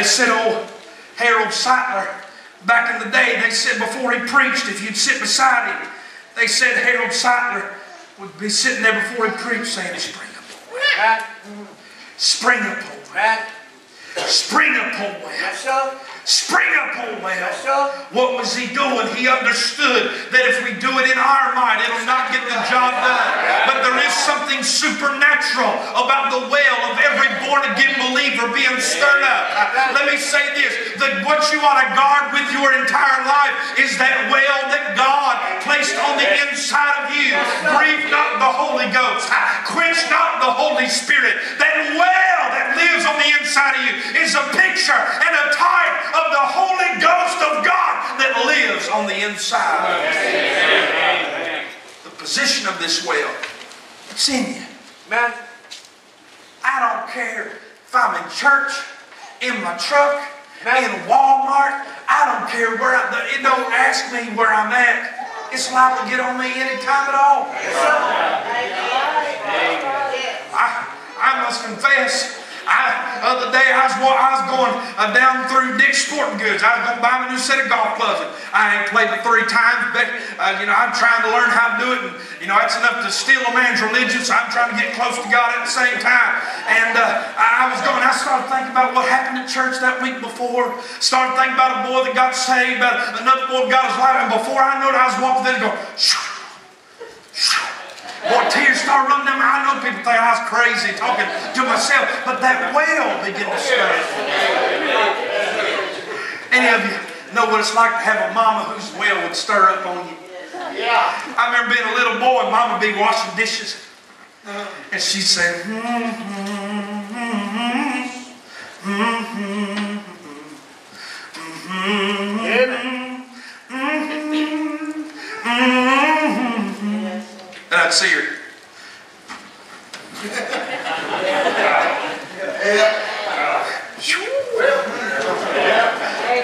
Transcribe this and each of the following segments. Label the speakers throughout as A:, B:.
A: They said, oh, Harold Sightler, back in the day, they said before he preached, if you'd sit beside him, they said Harold Sightler would be sitting there before he preached saying, Spring up, boy. Spring up, boy. Spring up, boy.
B: Yes, sir.
A: Spring up, old man. What was he doing? He understood that if we do it in our might, it'll not get the job done. But there is something supernatural about the well of every born again believer being stirred up. Let me say this that what you ought to guard with your entire life is that well that God placed on the inside of you. Grieve not the Holy Ghost, quench not the Holy Spirit. That well that lives on the inside of you is a picture and a type of the Holy Ghost of God that lives on the inside. The position of this well, it's in you.
B: Man.
A: I don't care if I'm in church, in my truck, in Walmart. I don't care where I'm it don't ask me where I'm at. It's liable to get on me anytime at all. I, I must confess, I, other day I was, I was going uh, down through Dick's Sporting Goods. I was going to buy me a new set of golf clubs. And I ain't played it three times, but uh, you know I'm trying to learn how to do it, and you know that's enough to steal a man's religion. So I'm trying to get close to God at the same time. And uh, I was going. I started thinking about what happened at church that week before. Started thinking about a boy that got saved, about another boy that got his life, and before I knew it, I was walking there and going. Shoo, shoo. Boy, tears start running down my I know people think I was crazy talking to myself, but that well began to stir. Any of you know what it's like to have a mama whose well would stir up on you?
B: Yeah.
A: I remember being a little boy, mama be washing dishes, and she'd say, hmm, hmm, hmm, and I'd see her.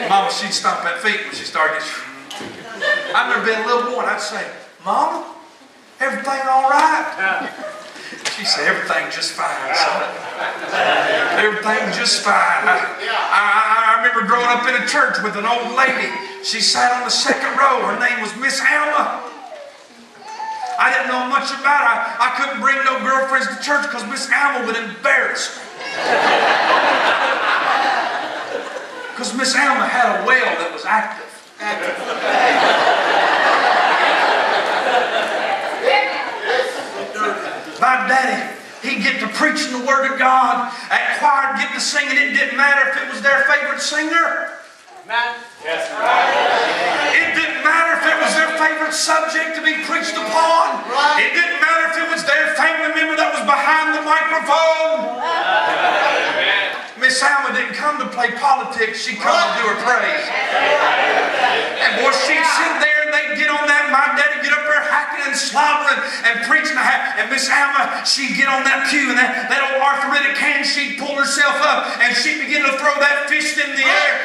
A: Mama, she'd stomp that feet when she started. I remember being a little boy and I'd say, Mama, everything all right? She said, everything just fine, son. Everything just fine. I, I, I remember growing up in a church with an old lady. She sat on the second row. Her name was Miss Alma. I didn't know much about her. I, I couldn't bring no girlfriends to church because Miss Alma would embarrass me. Because Miss Alma had a well that was active. My daddy, he'd get to preaching the Word of God. At choir, get to singing. It didn't matter if it was their favorite singer.
B: Man.
C: Yes, right.
A: It didn't matter if it was their favorite subject to be preached upon. It didn't matter if it was their family member that was behind the microphone. Miss Alma didn't come to play politics. She come to do her praise. And boy, she'd sit there and they'd get on that. My daddy get up there hacking and slobbering and preaching. And Miss Alma, she'd get on that pew and that, that old arthritic hand, she'd pull herself up and she'd begin to throw that fist in the air.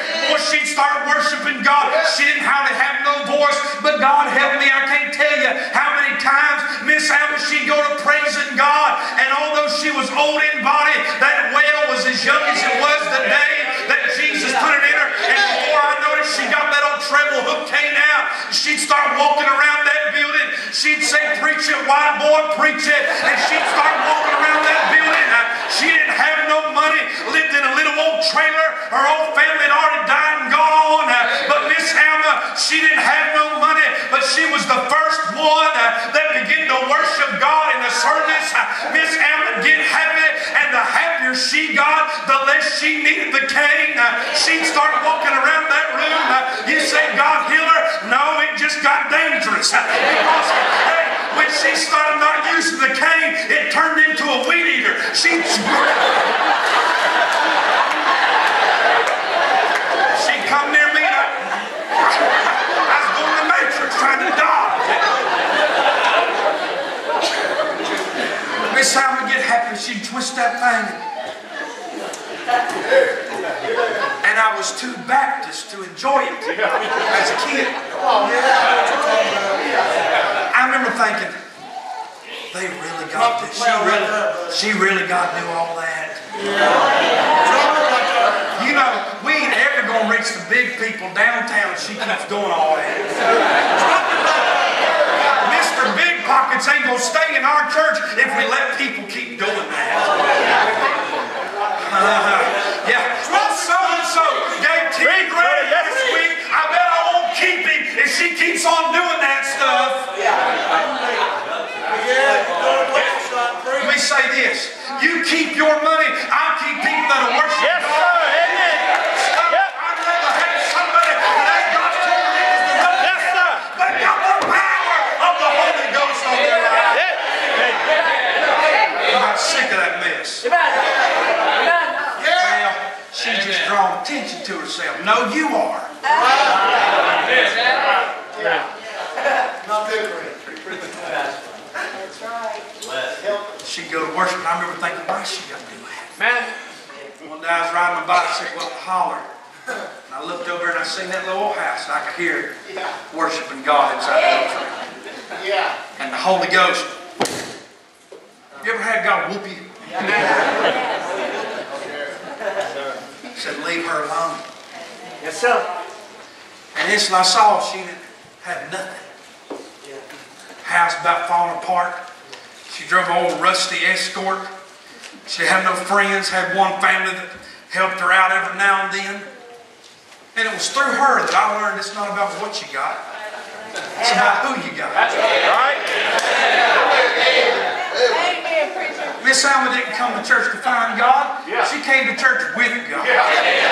A: She'd start worshiping God. She didn't hardly have no voice, but God help me. I can't tell you how many times Miss Alma, she'd go to praising God. And although she was old in body, that well was as young as it was the day that Jesus put it in her. And before I noticed, she got that old treble hook cane out. She'd start walking around that building. She'd say, Preach it, white boy, preach it. And she'd start walking around that building. She didn't have no money, lived in a little old trailer. Her old family had already died and gone. But Miss Alma, she didn't have no money, but she was the first one that began to worship God in the service. Miss Alma get happy, and the happier she got, the less she needed the cane. She'd start walking around that room. You say, God heal her? No, it just got dangerous. Because hey, when she started not using the cane, it turned into a weed eater. She she come near me and I, I was going to the matrix trying to dodge. Miss Alma get happy, she'd twist that thing. And I was too Baptist to enjoy it as a kid. Remember thinking, they really got this. She really, she really got to do all that. You know, we celebrates the big people downtown. She keeps doing all that. Mr. Big Pockets ain't gonna stay in our church if we let people keep doing that. Uh, yeah. Well, so and so gave ten grand this week. I bet I won't keep him if she keeps on doing that stuff. Let me say this. You keep your money, I'll keep people that'll worship
C: Yes,
A: God.
C: sir. Amen. Yep.
A: I'd have somebody that ain't got four limbs to run
C: Yes, sir.
A: but got the power of the Holy Ghost on their life.
C: Yeah.
A: I'm sick of that mess.
B: Amen. Amen.
A: Well, she's just drawing attention to herself. No, you are.
B: That's right.
A: She'd go to worship, and I remember thinking, why she got to do that?
B: Amen.
A: One day I was riding my bike, I said, well, holler. And I looked over and I seen that little old house, and I could hear worshiping God inside the tree.
D: Yeah.
A: And the Holy Ghost. You ever had God whoop you? Said, leave her alone.
B: Yes, sir.
A: And instantly I saw she didn't have nothing. House about falling apart. She drove an old rusty escort. She had no friends, had one family that helped her out every now and then. And it was through her that I learned it's not about what you got. It's about who you got.
C: Right?
B: Amen, preacher.
A: Miss Alma didn't come to church to find God.
D: Yeah.
A: She came to church with God.
B: Amen.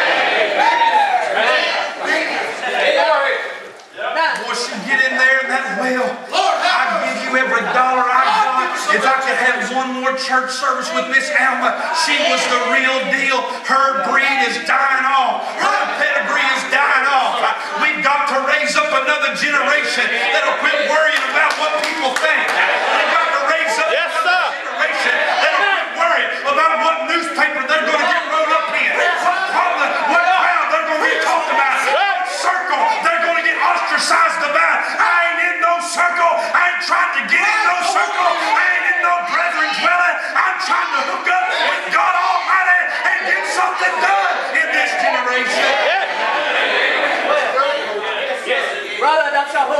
A: Boy, she get in there and that well. I'd give you every dollar I've got. If I could have one more church service with Miss Alma, she was the real deal. Her breed is dying off. Her pedigree is dying off. We've got to raise up another generation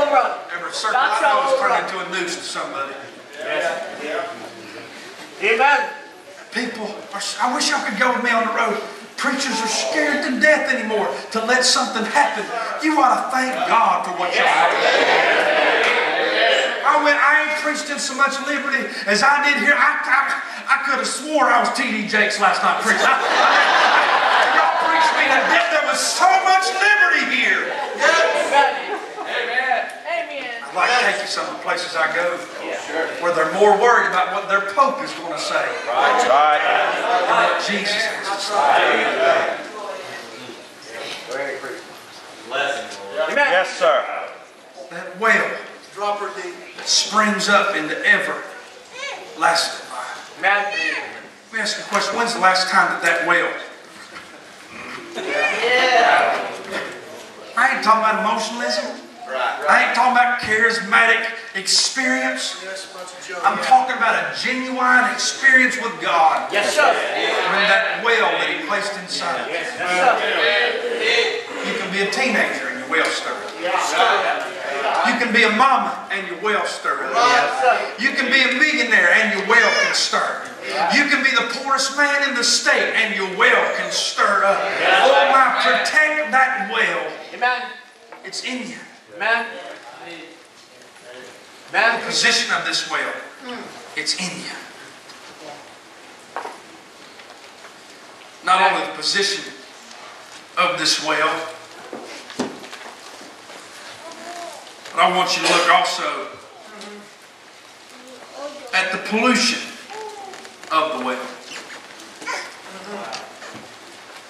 B: Brother, that's your.
A: Every circle I know is turned into a noose to somebody.
B: Amen.
A: People are, I wish y'all could go with me on the road. Preachers are scared to death anymore to let something happen. You ought to thank God for what y'all doing. I went, I ain't preached in so much liberty as I did here. I, I, I could have swore I was T.D. Jakes last night preaching. I, I, y'all preached me to death. There was so much liberty here.
B: Amen. Amen.
A: I'd like to take you some of the places I go where they're more worried about what their Pope is going to say
C: That's right.
A: than what Jesus has to say.
B: Amen.
C: Yes, sir.
A: That well
D: Drop her deep.
A: that springs up into ever lasting life.
B: Amen.
A: Let me ask you a question. When's the last time that that well? I ain't talking about emotionalism.
D: Right.
A: I ain't talking about charismatic experience.
D: Yes, joke.
A: I'm talking about a genuine experience with God.
B: Yes, sir.
A: When that well that He placed inside. of you.
B: Yes, sir.
A: You can be a teenager and you're well stirred. Yes, You can be a mama and you're well stirred.
B: Yes, sir.
A: You can be a millionaire and your well can stir. You can be the poorest man in the state and your well can stir up. Yes. Oh my, protect that well.
B: Amen.
A: It's in you.
B: Amen.
A: The position of this whale, hmm. it's in you. Not only the position of this whale, but I want you to look also at the pollution of the whale.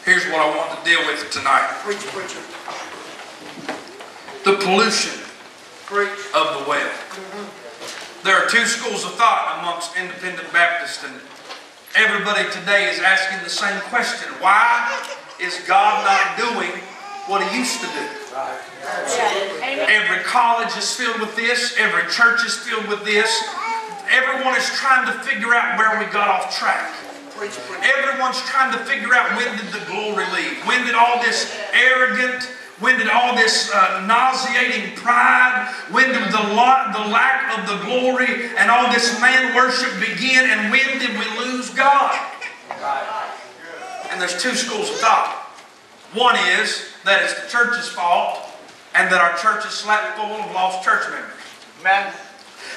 A: Here's what I want to deal with tonight
D: Preach, preacher.
A: The pollution of the well. There are two schools of thought amongst independent Baptists, and everybody today is asking the same question Why is God not doing what He used to do? Every college is filled with this, every church is filled with this. Everyone is trying to figure out where we got off track. Everyone's trying to figure out when did the glory leave? When did all this arrogant, when did all this uh, nauseating pride, when did the, lot, the lack of the glory and all this man worship begin? And when did we lose God? And there's two schools of thought. One is that it's the church's fault and that our church is slap full of lost church members.
B: Amen.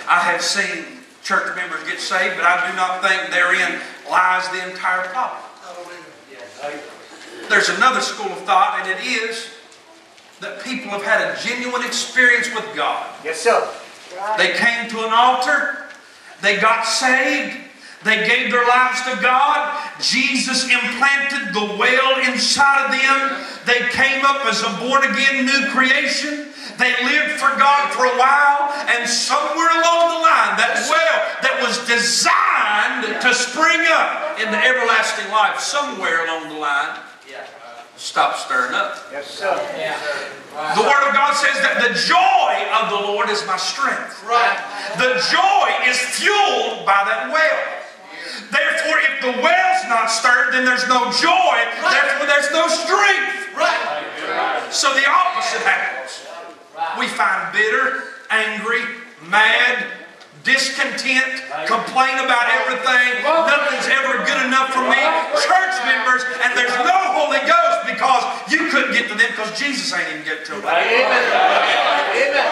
A: I have seen church members get saved, but I do not think therein lies the entire problem. There's another school of thought, and it is that people have had a genuine experience with God.
B: Yes, sir.
A: They came to an altar, they got saved, they gave their lives to God. Jesus implanted the well inside of them. They came up as a born again new creation. They lived for God for a while, and somewhere along the line, that well that was designed to spring up in the everlasting life, somewhere along the line, stopped stirring up.
B: Yes, sir.
A: The Word of God says that the joy of the Lord is my strength.
D: Right.
A: The joy is fueled by that well. Therefore, if the well's not stirred, then there's no joy. Right. Therefore, there's no strength.
D: Right.
A: So the opposite happens. We find bitter, angry, mad, discontent, complain about everything. Nothing's ever good enough for me. Church members, and there's no Holy Ghost because you couldn't get to them because Jesus ain't even get to them.
B: Amen. Amen.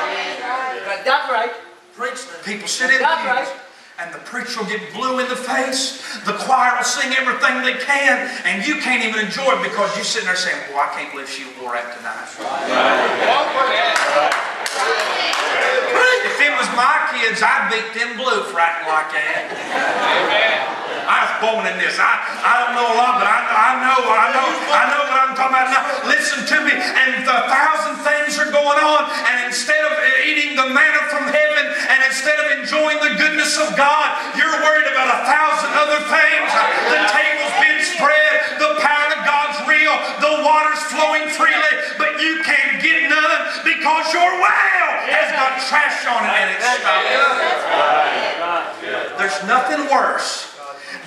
B: Got that right.
D: Preach.
A: People sit in
B: That's
A: pews,
B: right.
A: and the preacher will get blue in the face. The choir will sing everything they can, and you can't even enjoy it because you're sitting there saying, "Boy, I can't believe she wore that tonight." If it was my kids, I'd beat them blue for acting like that. I was born in this. I, I don't know a lot, but I, I know, I know, I know what I'm talking about now. Listen to me. And a thousand things are going on, and instead of eating the manna from heaven, and instead of enjoying the goodness of God, you're worried about a thousand other things. The table's been spread, the power of God's real, the water's flowing freely, but you can't get none because your well has got trash on it and it's stopped. There's nothing worse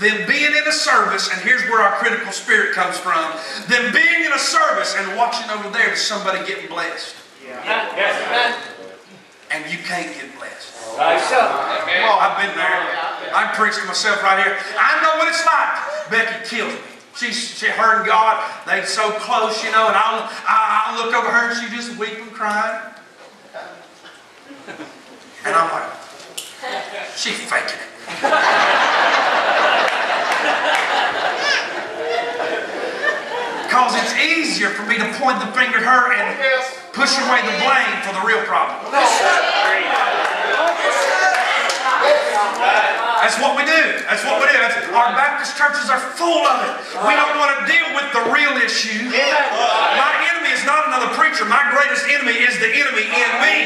A: than being in a service, and here's where our critical spirit comes from, than being in a service and watching over there to somebody getting blessed. And you can't get blessed.
B: Sir.
A: I've been there. I'm preaching myself right here. I know what it's like. Becky kills me. She's she, her and God, they so close, you know, and I'll, I, I'll look over her and she just weep and crying. And I'm like, she's faking it. Because it's easier for me to point the finger at her and push away the blame for the real problem. That's what we do. That's what we do. That's, our Baptist churches are full of it. We don't want to deal with the real issue. My enemy is not another preacher. My greatest enemy is the enemy in me.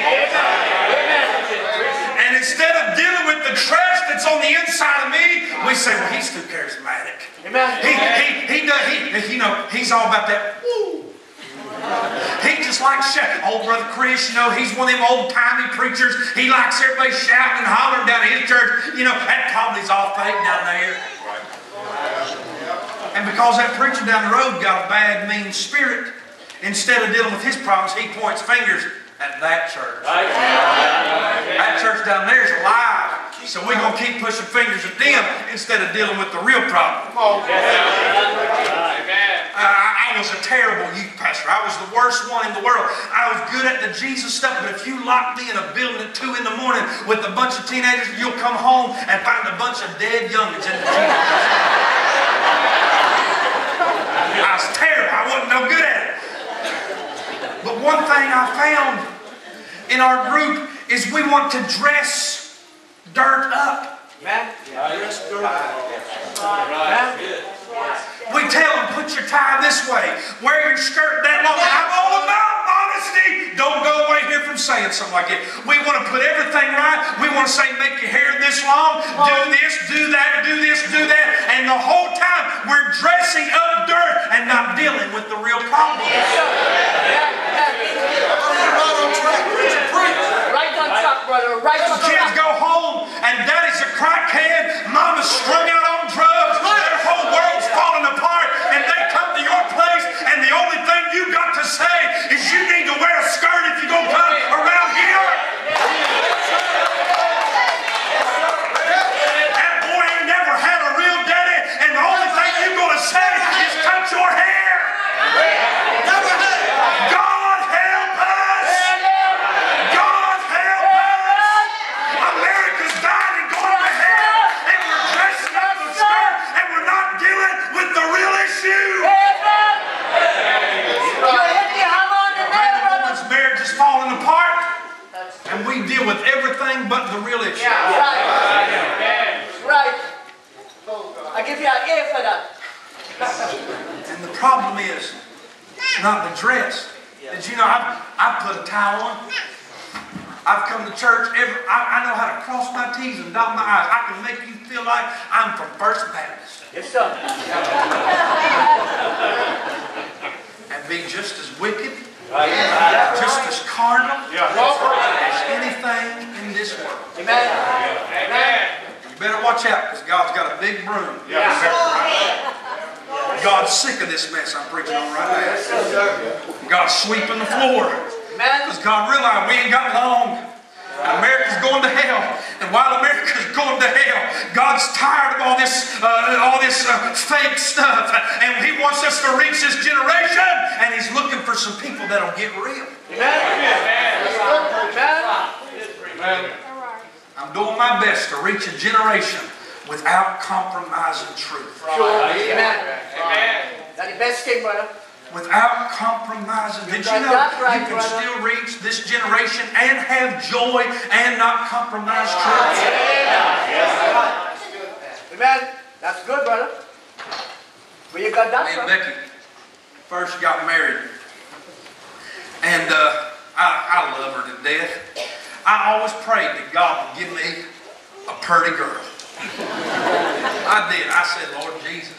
A: And instead of dealing with the trash that's on the inside of me, we say, well, he's too charismatic. He, he, he, does, he, you know, he's all about that. Woo. He just likes shouting. Old brother Chris, you know, he's one of them old timey preachers. He likes everybody shouting and hollering down at his church. You know, that probably's all fake down there. And because that preacher down the road got a bad, mean spirit, instead of dealing with his problems, he points fingers at that church. That church down there is alive. So we're going to keep pushing fingers at them instead of dealing with the real problem. Uh, I, I was a terrible youth pastor. I was the worst one in the world. I was good at the Jesus stuff, but if you lock me in a building at 2 in the morning with a bunch of teenagers, you'll come home and find a bunch of dead youngins in the Jesus. I was terrible. I wasn't no good at it. But one thing I found in our group is we want to dress dirt up.
B: Amen.
D: Dress dirty.
A: We tell them, put your tie this way, wear your skirt that long. I'm all about honesty. Don't go away here from saying something like that. We want to put everything right. We want to say, make your hair this long, do this, do that, do this, do that. And the whole time we're dressing up dirt and not dealing with the real problem.
D: Right on track. Preach, preach.
B: Right on top, brother. Right on
A: Kids go home and daddy's a crackhead, mama's strung out on drugs, their whole world's falling apart, and they come to your place, and the only thing you've got to say is but the real issue. Yeah,
B: right. Right. I give you an A for that.
A: and the problem is not the dress. Did you know I, I put a tie on? I've come to church. Every, I, I, know how to cross my T's and dot my I's. I can make you feel like I'm from First Baptist.
B: Yes, sir.
A: and be just as wicked just as carnal as anything in this world.
B: Amen. Amen.
A: You better watch out because God's got a big broom.
B: Yeah.
A: God's sick of this mess I'm preaching on right now. God's sweeping the floor. Because God realized we ain't got long. America's going to hell. And while America's going to hell, God's tired of all this, uh, all this uh, fake stuff. And He wants us to reach this generation. And He's looking for some people that'll get real.
B: Amen.
A: I'm doing my best to reach a generation without compromising truth.
B: Sure. Amen. That the best king, brother.
A: Without compromising. Did you know
B: right,
A: you can
B: brother.
A: still reach this generation and have joy and not compromise truth?
B: Amen. That's good, brother. Where you got that from?
A: Becky first got married. And uh, I, I love her to death. I always prayed that God would give me a pretty girl. I did. I said, Lord Jesus,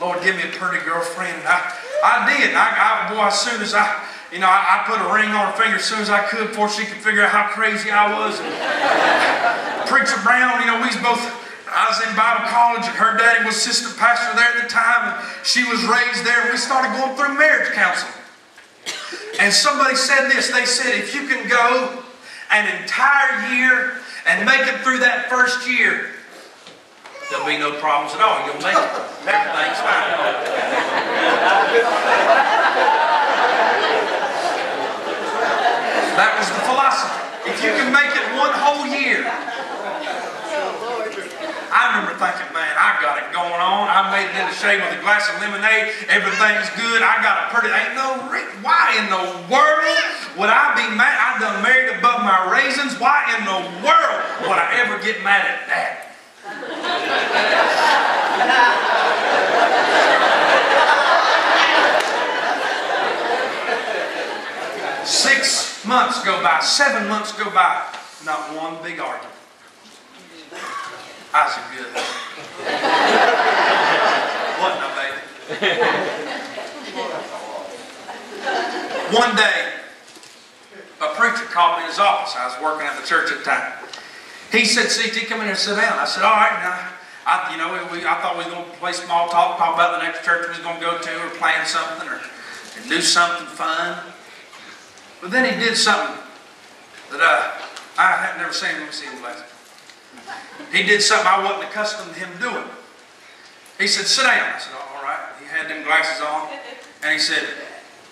A: Lord, give me a pretty girlfriend. And I, I did. I, I, boy, as soon as I, you know, I, I put a ring on her finger as soon as I could before she could figure out how crazy I was. And Preacher Brown, you know, we was both, I was in Bible college and her daddy was assistant pastor there at the time and she was raised there and we started going through marriage counseling. And somebody said this, they said, if you can go an entire year and make it through that first year, there'll be no problems at all. You'll make it. Everything's fine. That was the philosophy. If you can make it one whole year, I remember thinking, man, I got it going on. I made it in the shade with a glass of lemonade. Everything's good. I got a pretty, ain't no, why in the world would I be mad? I done married above my raisins. Why in the world would I ever get mad at that? Six months go by, seven months go by, not one big argument. I a good. Wasn't I, baby? One day, a preacher called me in his office. I was working at the church at the time. He said, CT, come in here and sit down. I said, all right, now. I, you know, we, I thought we were going to play small talk, talk about the next church we was going to go to, or plan something, or, do something fun. But then he did something that uh, I had never seen. him see glasses. He did something I wasn't accustomed to him doing. He said, sit down. I said, all right. He had them glasses on. And he said,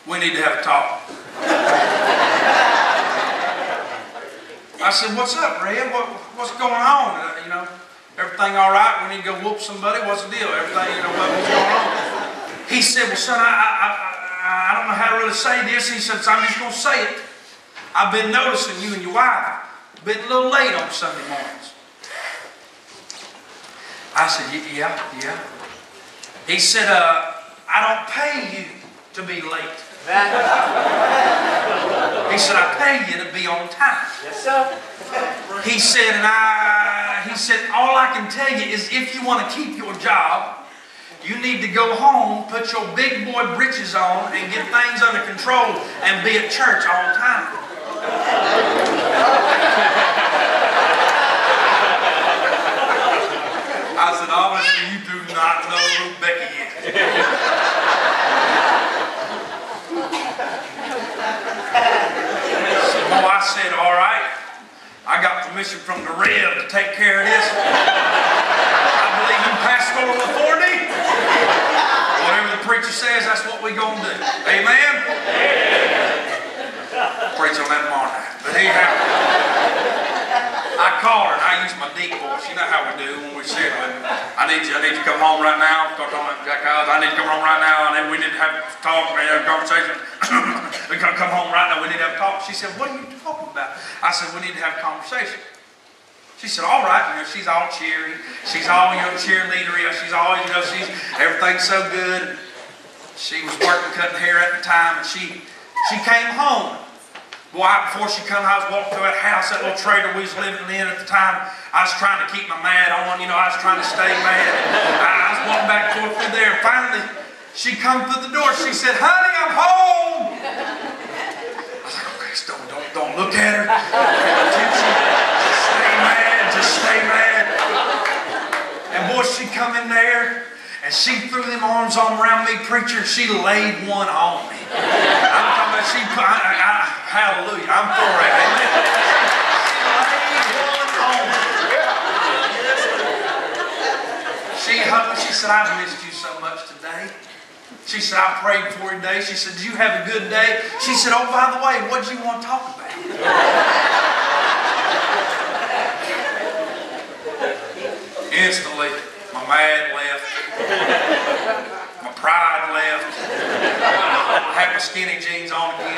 A: we need to have a talk. I said, what's up, Red? What, what's going on? Uh, you know, everything all right? We need to go whoop somebody? What's the deal? Everything, you know, what, what's going on? He said, well, son, I, I, I, I don't know how to really say this. He said, so I'm just going to say it. I've been noticing you and your wife been a little late on Sunday mornings. I said, yeah, yeah. He said, uh, I don't pay you to be late. He said, I pay you to be on time.
B: Yes, sir.
A: He said, and I, he said, all I can tell you is if you want to keep your job, you need to go home, put your big boy britches on, and get things under control and be at church all the time. I said, obviously you do not know who Becky is. So, I said, all right. I got permission from the Rev to take care of this. I believe in pastoral authority. Whatever the preacher says, that's what we're gonna do. Amen? Preach on that tomorrow night. But anyhow, I call her and I use my deep voice. You know how we do when we say, I need you, I need you to come home right now. Start talking about. I need to come home right now, and then we need to have talk, we have a conversation. we gotta come home right now. We need to have a talk. She said, What are you talking about? I said, We need to have a conversation. She said, all right, you know, she's all cheery. She's all, you know, cheerleadery. She's always, you know, she's, everything's so good. She was working cutting hair at the time, and she, she came home. Boy, before she come, I was walking through that house, that little trailer we was living in at the time. I was trying to keep my mad on, you know, I was trying to stay mad. I, I was walking back and forth through there, and finally, she come through the door. She said, honey, I'm home. I was like, okay, don't, don't, don't look at her. Just stay mad, just stay mad. And boy, she come in there, and she threw them arms on around me, preacher, and she laid one on me. I'm she, I, I, I, hallelujah, I'm for it, amen. She hugged me, she said, I've missed you so much today. She said, I prayed for you today. She said, Did you have a good day? She said, Oh, by the way, what do you want to talk about? Instantly, my man left. Pride left. I had my skinny jeans on again.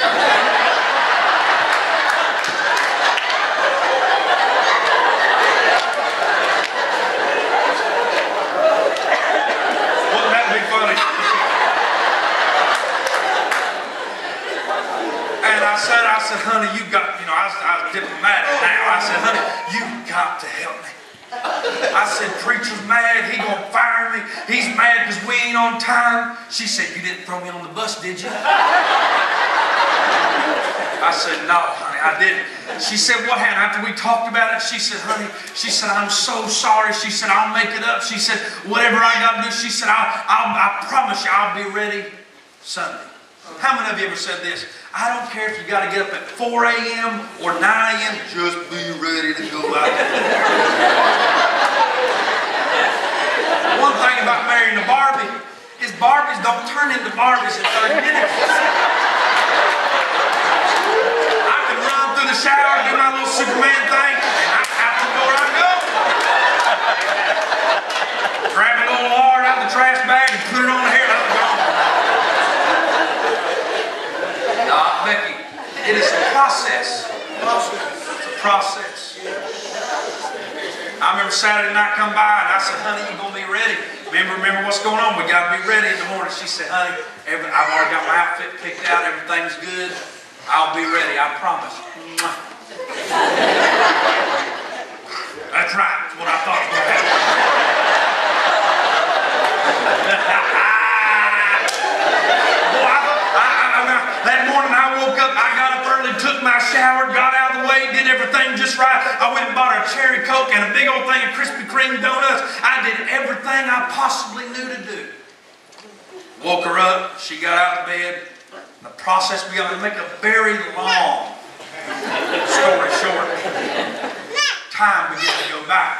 A: Wouldn't that be funny? And I said, I said, honey, you got, you know, I was, I was diplomatic now. I said, honey, you got to help me. I said, preacher's mad, he gonna fire me. He's mad because we ain't on time. She said, you didn't throw me on the bus, did you? I said, no, honey, I didn't. She said, what happened? After we talked about it, she said, honey, she said, I'm so sorry. She said, I'll make it up. She said, whatever I got to do, she said, I'll, I'll, I promise you, I'll be ready Sunday. How many of you ever said this? I don't care if you got to get up at 4 a.m. or 9 a.m., just be ready to go out One thing about marrying a Barbie is Barbies don't turn into Barbies in 30 minutes. I can run through the shower, do my little Superman thing, and I'm out the door I go. Grab a little lard out of the trash bag and put it on the hair, and I'm gone. Nah, Becky, it is a process. It's a process. I remember Saturday night come by and I said, honey, you gonna be ready? Remember, remember what's going on? We gotta be ready in the morning. She said, honey, every, I've already got my outfit picked out, everything's good. I'll be ready, I promise. That's right, that's what I thought was gonna happen. Boy, I, I, I, I, that morning I woke up, I got up early, took my shower, got out of the way, did everything just right. I went and bought her a cherry coke and a big old thing of Krispy Kreme donuts. I did everything I possibly knew to do. Woke her up, she got out of bed. The process began to make a very long story short. Time began to go by.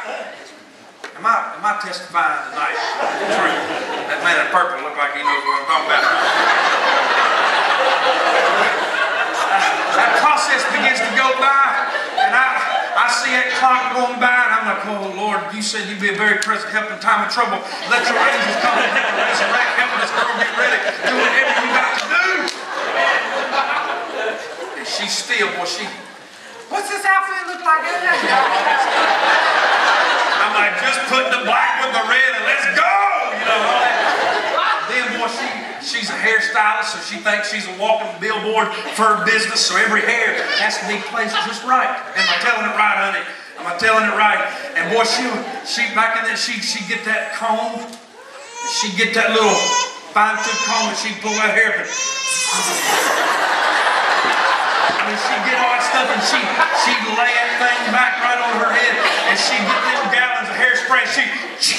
A: Am I, am I testifying tonight? That man in purple looked like he knows what I'm talking about. That process begins to go by, and I, I see that clock going by, and I'm like, oh Lord, you said you'd be a very present help in time of trouble. Let your angels come and help us help this girl get ready, do whatever you got to do. And she's still, boy, she, what's this outfit look like? I'm like, just put the black with the red and let's go, you know. Then, boy, she, she's a hairstylist, so she thinks she's a walking billboard for her business, so every hair has to be placed just right. Am I telling it right, honey? Am I telling it right? And boy, she, she back in there, she, she get that comb, she get that little fine tooth comb, and she pull that hair, but I mean, she get all that stuff and she she lay that thing back right on her head and she get them gallons of hairspray. She she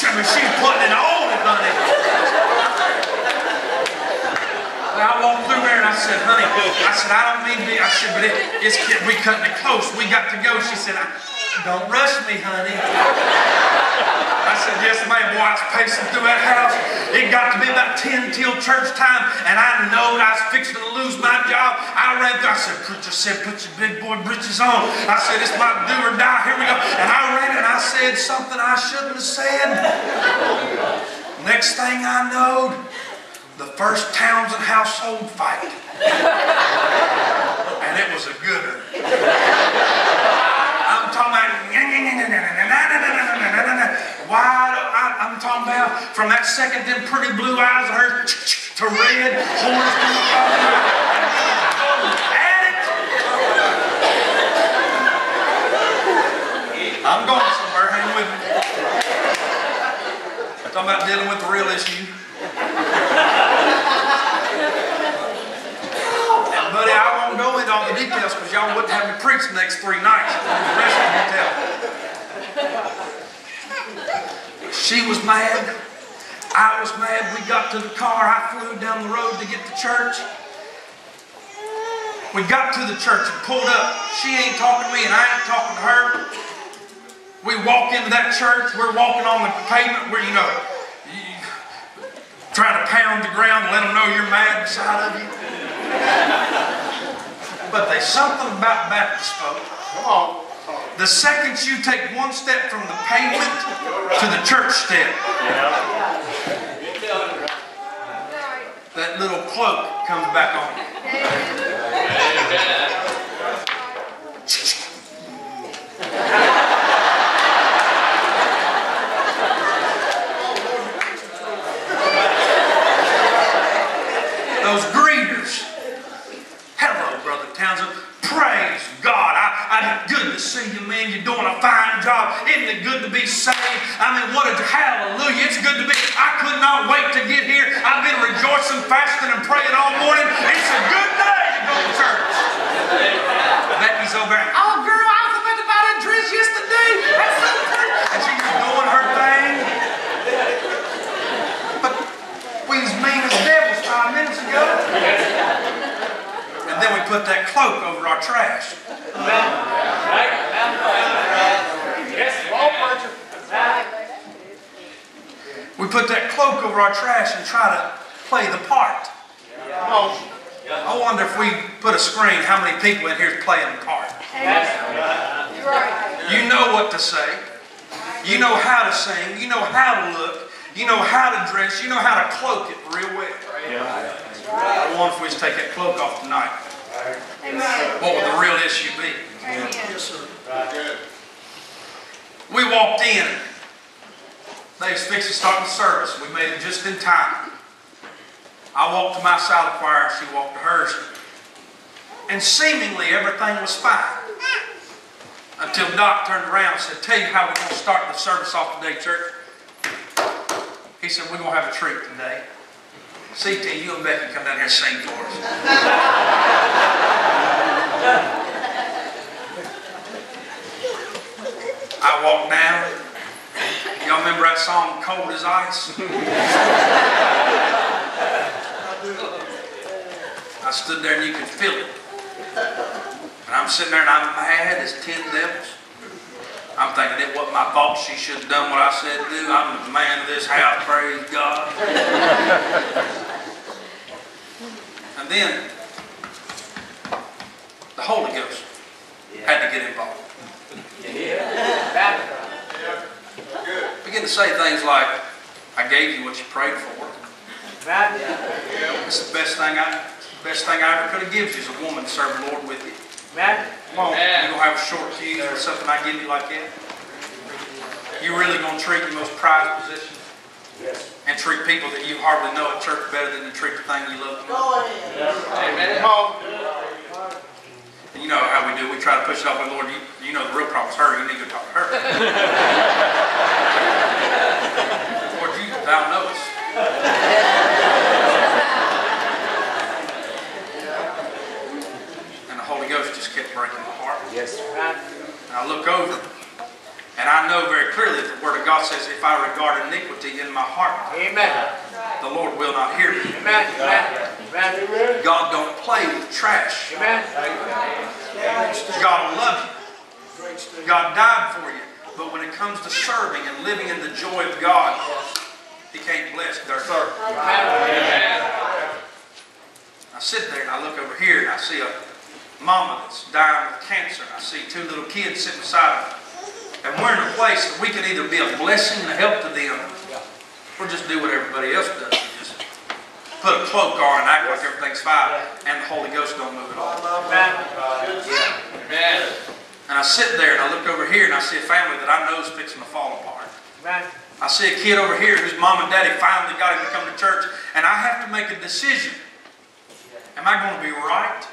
A: I mean, she's putting it on it, honey. And I walked through there and I said, honey, I said, I don't mean to be, I said, but it, it's, we cutting it close. We got to go. She said, don't rush me, honey. I said, yes, ma'am. Boy, I was pacing through that house. It got to be about 10 till church time, and I know I was fixing to lose my job. I ran through. I said, preacher said, put your big boy britches on. I said, it's my do or die. Here we go. And I ran and I said something I shouldn't have said. Next thing I knowed, the first Townsend household fight. and it was a gooder. I'm talking about wide. I- I'm talking about from that second, them pretty blue eyes of hers to red horns coming At it. I'm going somewhere. Hang with me. Talking about dealing with the real issue. Buddy, I won't go into all the details because y'all wouldn't have me preach the next three nights. The rest of the detail. She was mad. I was mad. We got to the car. I flew down the road to get to church. We got to the church and pulled up. She ain't talking to me and I ain't talking to her. We walk into that church. We're walking on the pavement where, you know, you trying to pound the ground and let them know you're mad inside of you. But there's something about Baptist folk.
B: Come on.
A: The second you take one step from the pavement to the church step, that little cloak comes back on you. Those greeters. Hello, Brother Townsend. Praise God. I, I, good to see you, man. You're doing a fine job. Isn't it good to be saved? I mean, what a hallelujah. It's good to be. I could not wait to get here. I've been rejoicing, fasting, and praying all morning. It's a good day to go to church. Becky's over there. Oh, girl, I was about to buy that dress yesterday. That's so pretty. And she's doing her thing. But we was mean as devils five minutes ago. And then we put that cloak over our trash.
B: Yes, well, preacher.
A: We put that cloak over our trash and try to play the part. I wonder if we put a screen, how many people in here is playing the part? You know what to say. You know how to sing. You know how to look. You know how to dress. You know how to cloak it real well. I wonder if we just take that cloak off tonight. What would the real issue be?
D: Yes, sir.
A: We walked in. They was fixing to start the service. We made it just in time. I walked to my side of the choir, and she walked to hers. And seemingly everything was fine. Until Doc turned around and said, Tell you how we're going to start the service off today, church. He said, We're going to have a treat today. CT, you and Becky come down here and sing for us. I walked down. Y'all remember that song, Cold as Ice? I stood there and you could feel it. And I'm sitting there and I'm mad as ten devils. I'm thinking it wasn't my fault. She should have done what I said to do. I'm the man of this house, praise God. and then the Holy Ghost had to get involved. Begin to say things like, I gave you what you prayed for. It's the best thing I best thing I ever could have given you is a woman to serve the Lord with you. Come on. You don't have a short fuse or something I give you like that. You really gonna treat your most prized possession? And treat people that you hardly know at church better than you treat the thing you love.
B: Go Come on.
A: And you know how we do. We try to push it off But the Lord. You, you know the real problem is her. You need to talk to her. Lord, you thou knowest. And the Holy Ghost just kept breaking my heart.
B: Yes.
A: And I look over, and I know very clearly that the Word of God says, if I regard iniquity in my heart,
B: Amen.
A: the Lord will not hear me.
B: Amen. Amen.
A: God don't play with trash.
B: Amen.
A: God will love you. God died for you. But when it comes to serving and living in the joy of God, He can't bless dirt. I sit there and I look over here and I see a mama that's dying with cancer. I see two little kids sitting beside her. And we're in a place that we can either be a blessing and a help to them or just do what everybody else does. And Just put a cloak on and act like everything's fine, and the Holy Ghost don't move at all.
B: Amen.
A: And I sit there and I look over here and I see a family that I know is fixing to fall apart.
B: Amen.
A: I see a kid over here whose mom and daddy finally got him to come to church, and I have to make a decision. Am I going to be right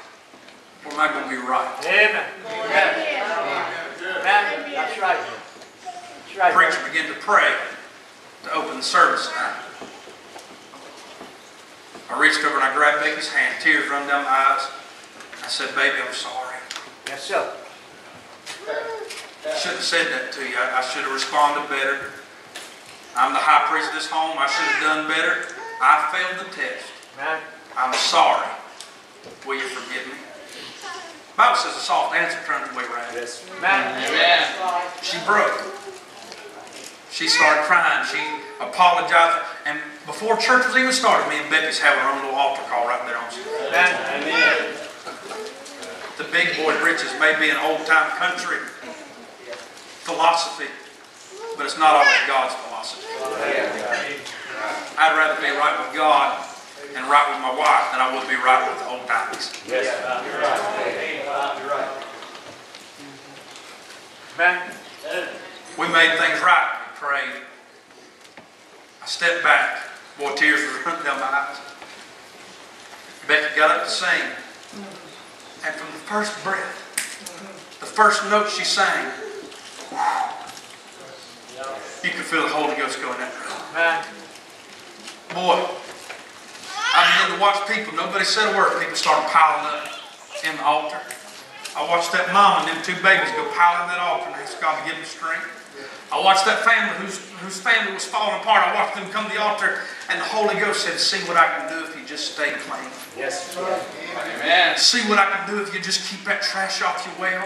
A: or am I going to be right?
B: Amen. Amen. That's right. That's right.
A: preacher began to pray to open the service tonight. I reached over and I grabbed Becky's hand. Tears run down my eyes. I said, baby, I'm sorry.
B: Yes, sir.
A: I shouldn't have said that to you. I, I should have responded better. I'm the high priest of this home. I should have done better. I failed the test.
B: Amen.
A: I'm sorry. Will you forgive me? The Bible says a soft answer turns away right? wrath.
B: Amen.
A: She broke. She started crying. She apologized. And before church was even started, me and Becky's having our own little altar call right there on Sunday.
B: Amen.
A: The big boy riches may be an old time country philosophy, but it's not always God's philosophy. I'd rather be right with God and right with my wife than I would be right with the old times.
B: Amen.
A: We made things right. We prayed. I stepped back. Boy, tears were running down my eyes. Becky got up to sing. And from the first breath, the first note she sang, you could feel the Holy Ghost going that room. Boy, I began to watch people. Nobody said a word. People started piling up in the altar. I watched that mom and them two babies go piling that altar and ask God to give them strength. I watched that family whose, whose family was falling apart. I watched them come to the altar and the Holy Ghost said, see what I can do if you just stay clean.
B: Yes. Amen.
A: See what I can do if you just keep that trash off your well.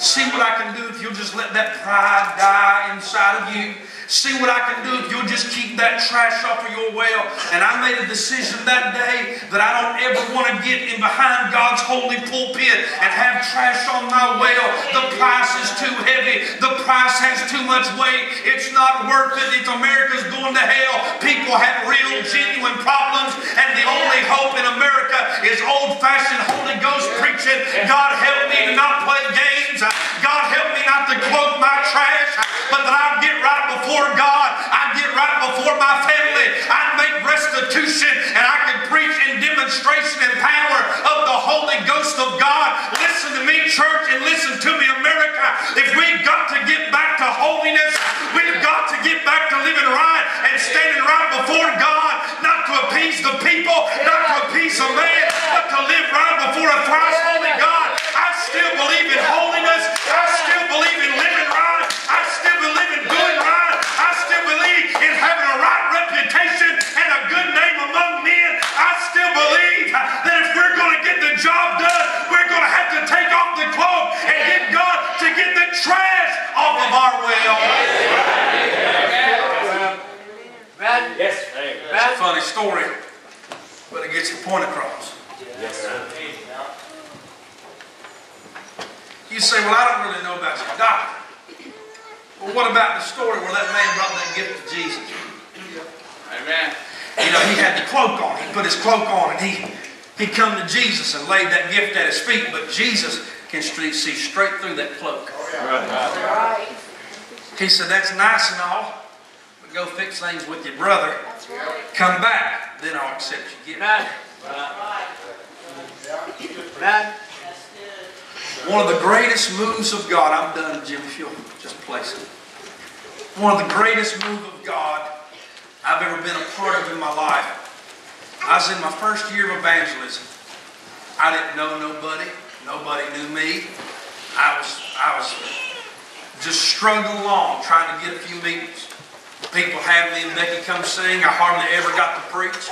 A: See what I can do if you'll just let that pride die inside of you. See what I can do if you'll just keep that trash off of your well. And I made a decision that day that I don't ever want to get in behind God's holy pulpit and have trash on my well. The price is too heavy. The price has too much weight. It's not worth it. If America's going to hell, people have real, genuine problems. And the only hope in America is old-fashioned Holy Ghost preaching. God help me to not play games. God help me not to cloak my trash, but that I'd get right before God. I'd get right before my family. I'd make restitution and I could preach in demonstration and power of the Holy Ghost of God. Listen to me, church, and listen to me, America. If we've got to get back to holiness, we've got to get back to living right and standing right before God, not to appease the people, not to appease a man, but to live right before a thrice holy God. I still believe in holiness. I still believe in living right. I still believe in doing right. I still believe in having a right reputation and a good name among men. I still believe that if we're going to get the job done, we're going to have to take off the cloak and get God to get the trash off of our well.
B: Amen.
C: Yes.
A: It's a funny story, but it gets the point across. You say, well, I don't really know about your doctor. Well, what about the story where that man brought that gift to Jesus?
C: Amen.
A: You know, he had the cloak on. He put his cloak on and he, he come to Jesus and laid that gift at his feet. But Jesus can see straight through that cloak. He said, that's nice and all, but go fix things with your brother. Come back, then I'll accept gift.
B: Amen. Amen.
A: One of the greatest moves of God, I'm done, Jim, if you'll just place it. One of the greatest moves of God I've ever been a part of in my life. I was in my first year of evangelism. I didn't know nobody. Nobody knew me. I was, I was just struggling along, trying to get a few meetings. People had me and Becky come sing. I hardly ever got to preach.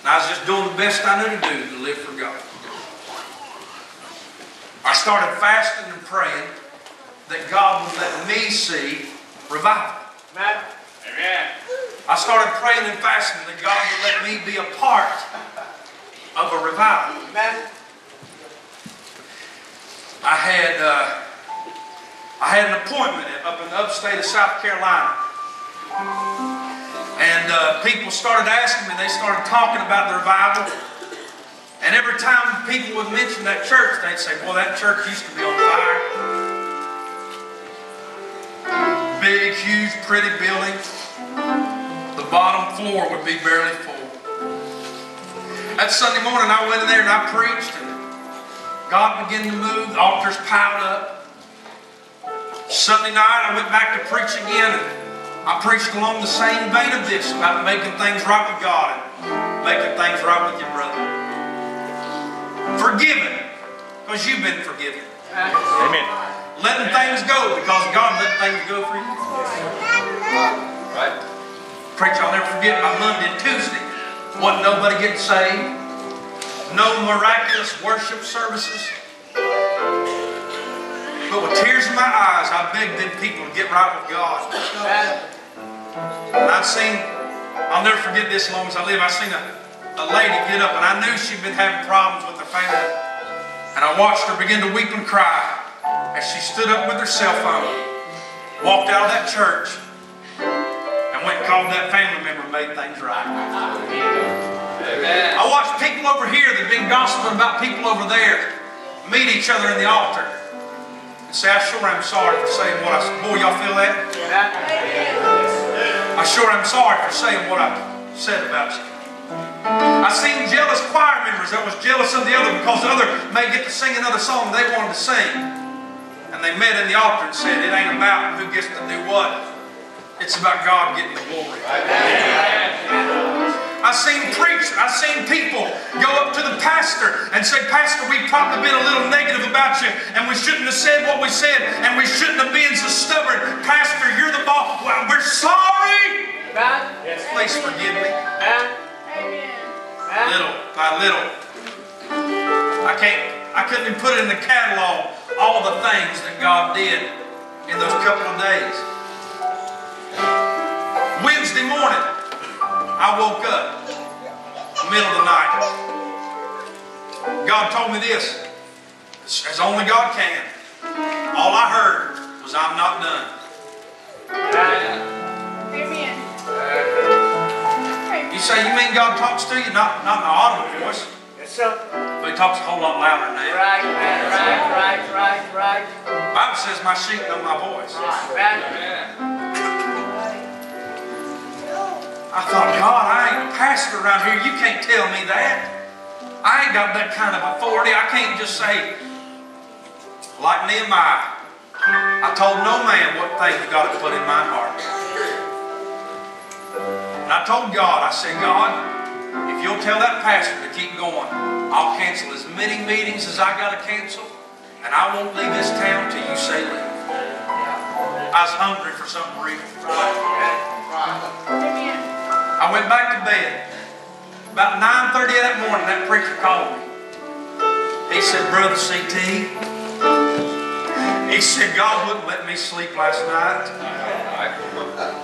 A: And I was just doing the best I knew to do to live for God. I started fasting and praying that God would let me see revival.
B: Amen.
C: Amen.
A: I started praying and fasting that God would let me be a part of a revival.
B: Amen.
A: I had uh, I had an appointment up in the upstate of South Carolina. And uh, people started asking me, they started talking about the revival. And every time people would mention that church, they'd say, Well, that church used to be on fire. Big, huge, pretty building. The bottom floor would be barely full. That Sunday morning, I went in there and I preached, and God began to move. The altars piled up. Sunday night, I went back to preach again, I preached along the same vein of this about making things right with God and making things right with your brother. Forgiven, because you've been forgiven.
C: Amen.
A: Letting things go because God let things go for you.
C: Right?
A: Preacher, I'll never forget my Monday and Tuesday. Wasn't nobody getting saved. No miraculous worship services. But with tears in my eyes, I begged them people to get right with God. I've seen, I'll never forget this long as I live, I've seen a, a lady get up and I knew she'd been having problems with her family. And I watched her begin to weep and cry as she stood up with her cell phone, walked out of that church, and went and called that family member and made things right. I watched people over here that have been gossiping about people over there meet each other in the altar and say, I sure am sorry for saying what I said. Boy, y'all feel that? I sure am sorry for saying what I said about you. I seen jealous choir members that was jealous of the other because the other may get to sing another song they wanted to sing. And they met in the altar and said, it ain't about who gets to do what. It's about God getting the glory. I seen preachers, I've seen people go up to the pastor and say, Pastor, we've probably been a little negative about you, and we shouldn't have said what we said, and we shouldn't have been so stubborn. Pastor, you're the boss. Well, we're sorry. Yes. Please forgive me. Amen. Little by little. I can't, I couldn't even put it in the catalog all the things that God did in those couple of days. Wednesday morning, I woke up, middle of the night. God told me this, as only God can. All I heard was, I'm not done. Amen. You say, you mean God talks to you? Not, not in an audible voice,
B: Yes, sir.
A: but He talks a whole lot louder than that.
B: Right, right, right, right, right, right.
A: The Bible says, my sheep know my voice.
B: Right.
A: I thought, God, I ain't a pastor around here. You can't tell me that. I ain't got that kind of authority. I can't just say, like Nehemiah, I told no man what things God had put in my heart. And I told God, I said, God, if you'll tell that pastor to keep going, I'll cancel as many meetings as I got to cancel, and I won't leave this town till you say leave. I was hungry for something real. I went back to bed. About 9.30 that morning, that preacher called me. He said, Brother CT, he said, God wouldn't let me sleep last night.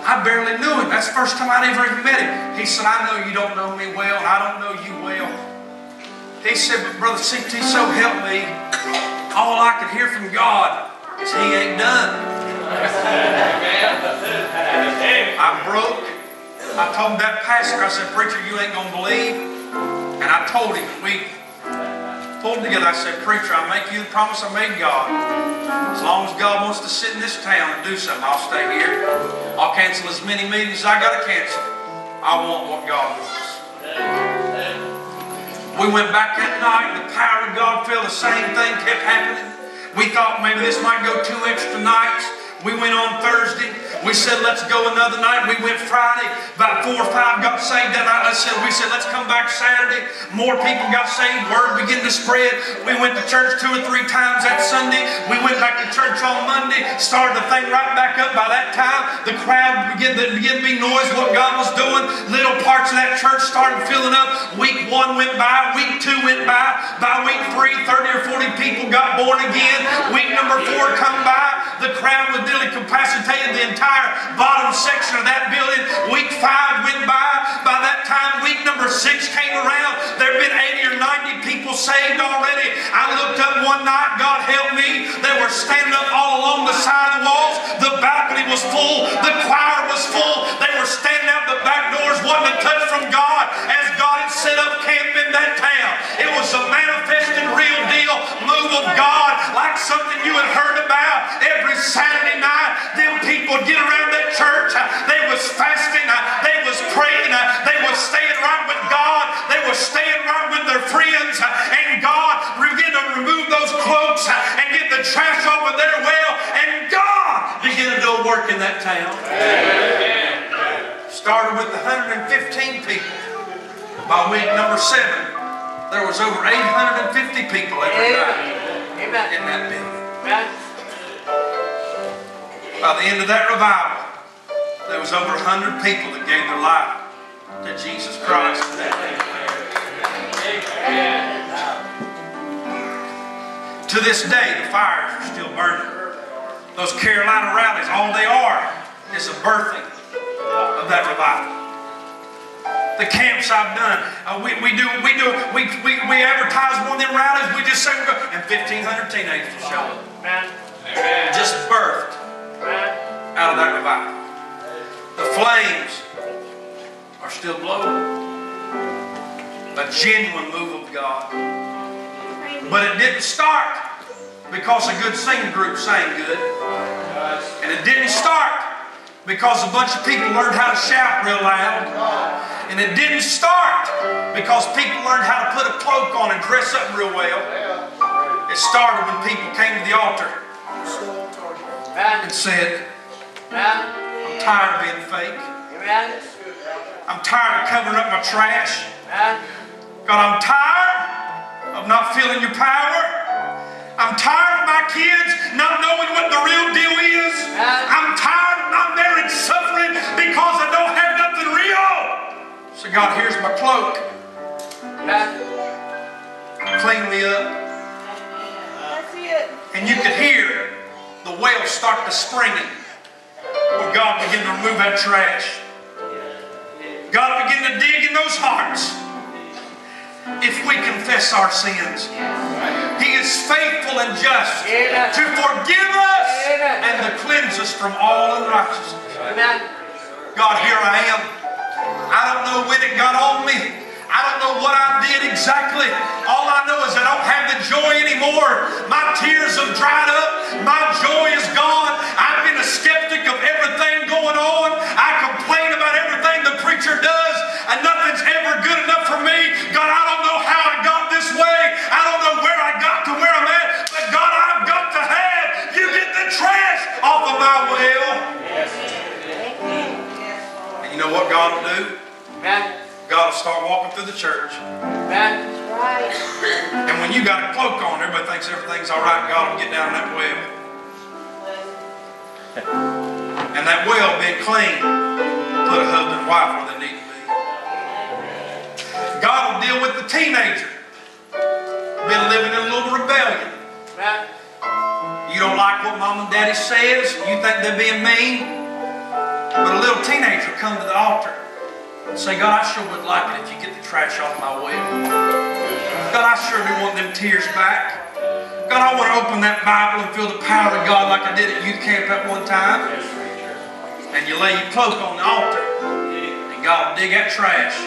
A: I barely knew him. That's the first time I'd ever even met him. He said, I know you don't know me well, and I don't know you well. He said, but Brother CT, so help me. All I could hear from God is he ain't done. I broke. I told that pastor, I said, Preacher, you ain't going to believe. And I told him, we pulled together. I said, Preacher, I make you the promise I made God. As long as God wants to sit in this town and do something, I'll stay here. I'll cancel as many meetings as I got to cancel. I want what God wants. We went back that night, and the power of God felt The same thing kept happening. We thought maybe this might go two extra nights. We went on Thursday. We said, let's go another night. We went Friday. About four or five got saved that night. I said, we said, let's come back Saturday. More people got saved. Word began to spread. We went to church two or three times that Sunday. We went back to church on Monday. Started the thing right back up. By that time, the crowd began to, began to be noise what God was doing. Little parts of that church started filling up. Week one went by. Week two went by. By week three, 30 or 40 people got born again. Week number four come by. The crowd was nearly capacitated the entire bottom section of that building. Week five went by. By that time, week number six came around. There had been 80 or 90 people saved already. I looked up one night, God help me. They were standing up all along the side of the walls. The balcony was full. The choir was full. They were standing out the back doors, wanting a touch from God as God had set up camp in that town. It was a manifested, real deal move of God like something you had heard about every Saturday night. Them people get around that church. They was fasting. They was praying. They was staying right with God. They were staying right with their friends. And God began to remove those cloaks and get the trash off of their well. And God began to do a work in that town. Started with 115 people. By week number seven, there was over 850 people every night
B: Amen.
A: in that building.
B: Amen.
A: By the end of that revival, there was over 100 people that gave their life to Jesus Christ. To this day, the fires are still burning. Those Carolina rallies, all they are is a birthing of that revival. The camps I've done, uh, we, we do, we do, we, we, we advertise one of them rallies, we just say we're going, and 1,500 teenagers will show up.
B: Amen.
A: Just birthed
B: Amen.
A: out of that revival. The flames are still blowing. A genuine move of God. But it didn't start because a good singing group sang good. And it didn't start because a bunch of people learned how to shout real loud. And it didn't start because people learned how to put a cloak on and dress up real well. It started when people came to the altar
D: Still on target.
B: Amen.
A: and said. I'm tired of being fake. I'm tired of covering up my trash. God, I'm tired of not feeling your power. I'm tired of my kids not knowing what the real deal is. I'm tired So, God, here's my cloak.
B: Amen.
A: Clean me up.
E: That's it.
A: And you could hear the well start to springing where God began to remove that trash. God began to dig in those hearts. If we confess our sins, He is faithful and just to forgive us and to cleanse us from all unrighteousness.
B: Amen.
A: God, here I am. I don't know when it got on me. I don't know what I did exactly. All I know is I don't have the joy anymore. My tears have dried up. My joy is gone. I've been a skeptic of everything going on. I complain about everything the preacher does, and nothing's ever good enough for me. God, I don't know how I got this way. I don't know where I got to where I'm at, but God, I've got to have you get the trash off of my well. Know what God will do?
B: Amen.
A: God will start walking through the church.
B: Amen.
E: Right.
A: And when you got a cloak on, everybody thinks everything's all right. God will get down that well. And that well being clean, put a husband and wife where they need to be. God will deal with the teenager. Been living in a little rebellion.
B: Amen.
A: You don't like what mom and daddy says. You think they're being mean. Little teenager come to the altar and say, God, I sure would like it if you get the trash off my well. God, I sure do want them tears back. God, I want to open that Bible and feel the power of God like I did at youth camp at one time. And you lay your cloak on the altar, and God will dig that trash.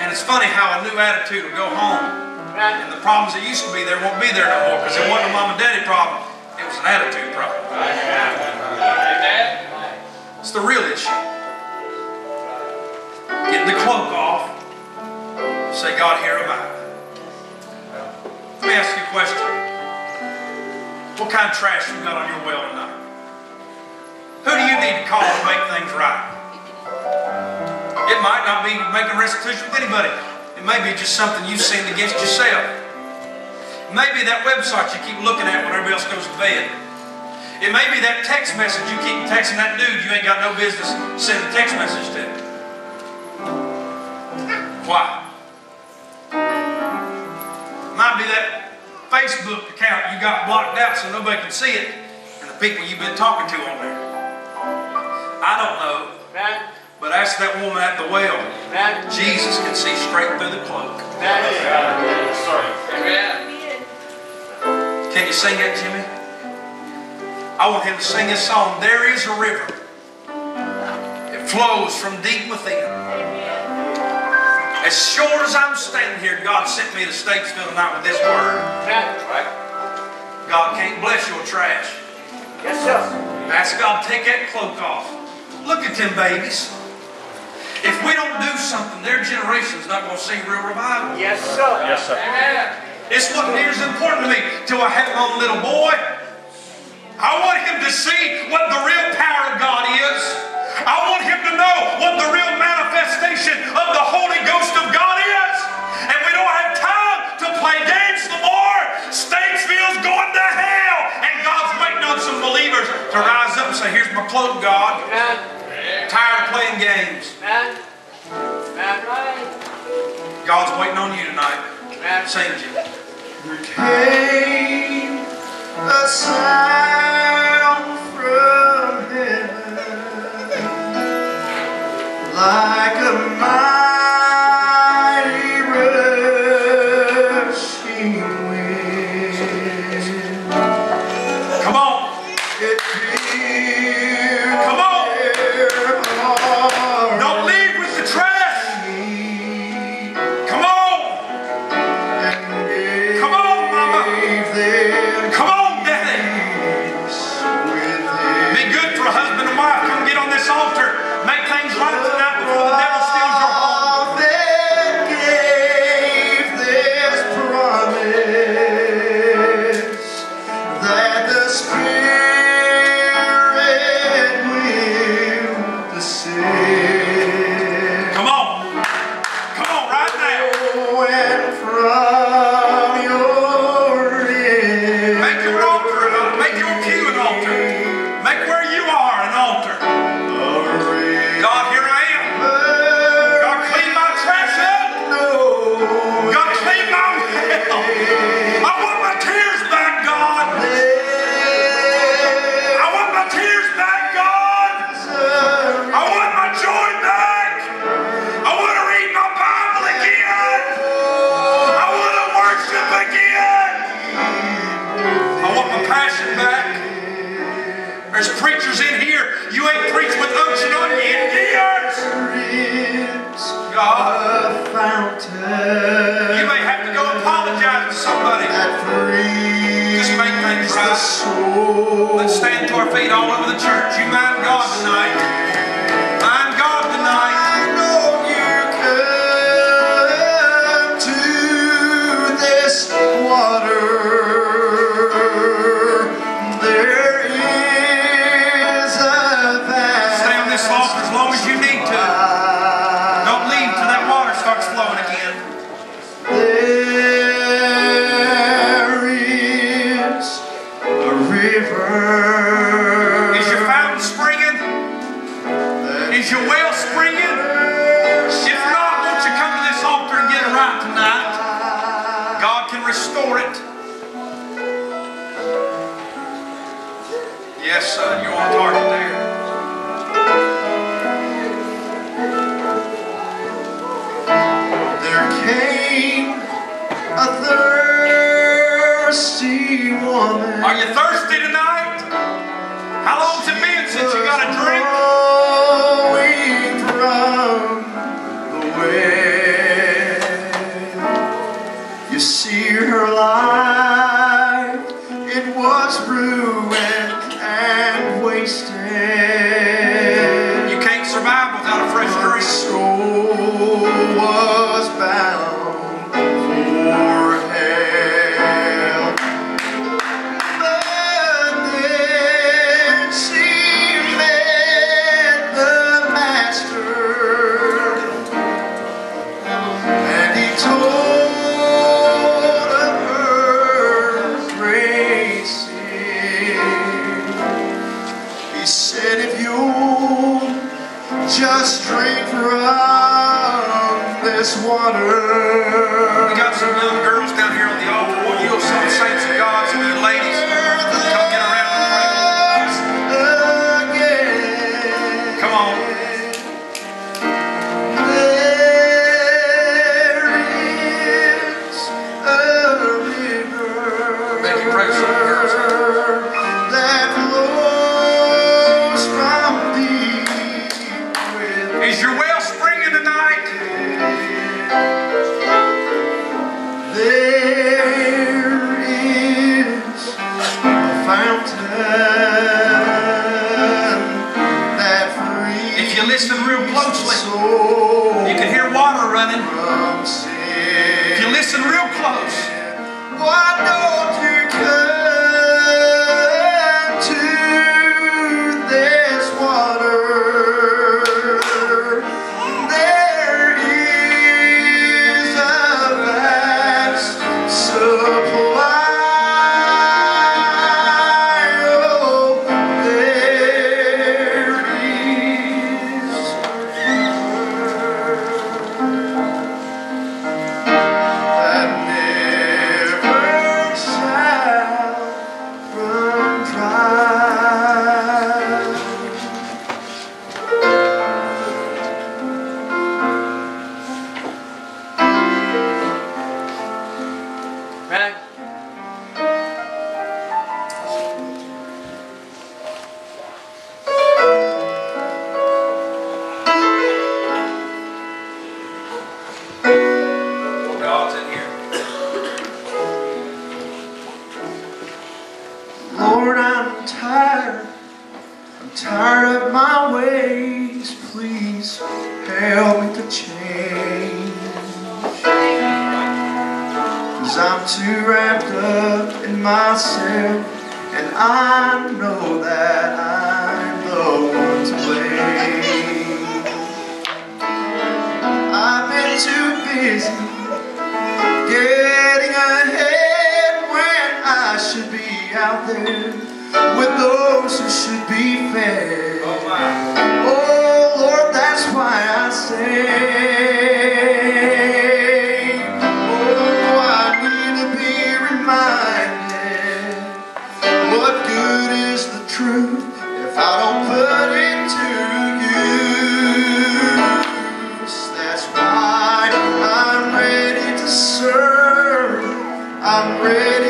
A: And it's funny how a new attitude will go home. And the problems that used to be there won't be there no more because it wasn't a mom and daddy problem. It was an attitude problem. It's the real issue. Getting the cloak off. Say, God, here am I. Let me ask you a question. What kind of trash you got on your well tonight? Who do you need to call to make things right? It might not be making restitution with anybody. It may be just something you've sinned against yourself. Maybe that website you keep looking at when everybody else goes to bed. It may be that text message you keep texting that dude you ain't got no business sending a text message to. Why? Might be that Facebook account you got blocked out so nobody can see it, and the people you've been talking to on there. I don't know,
B: Amen.
A: but ask that woman at the well.
B: Amen.
A: Jesus can see straight through the cloak.
B: Amen.
C: Amen.
A: Can you sing that, Jimmy? I want him to sing his song, There is a River. It flows from deep within. As sure as I'm standing here, God sent me to Statesville tonight with this word.
B: Right?
A: God can't bless your trash.
B: Yes, sir.
A: Ask God to take that cloak off. Look at them babies. If we don't do something, their generation's not going to see real revival.
B: Yes, sir.
C: Yes, sir.
A: It's what near important to me till I have my own little boy. I want him to see what the real power of God is. I want him to know what the real manifestation of the Holy Ghost of God is. And we don't have time to play games no more. Statesville's going to hell. And God's waiting on some believers to rise up and say, here's my cloak, God.
B: Amen.
A: Tired of playing games.
B: Amen.
A: God's waiting on you tonight.
B: Amen.
A: Sing
D: you like a mile. I'm ready.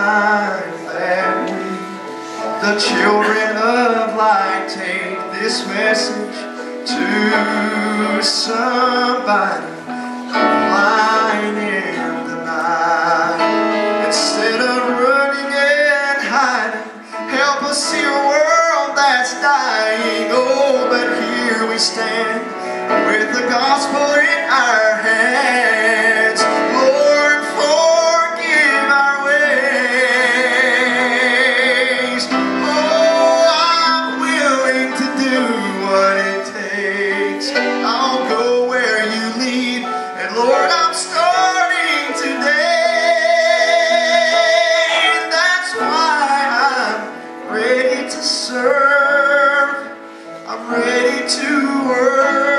D: that we, the children of light, take this message to somebody in the night. Instead of running and hiding, help us see a world that's dying. Oh, but here we stand with the gospel ready to serve. I'm ready to work.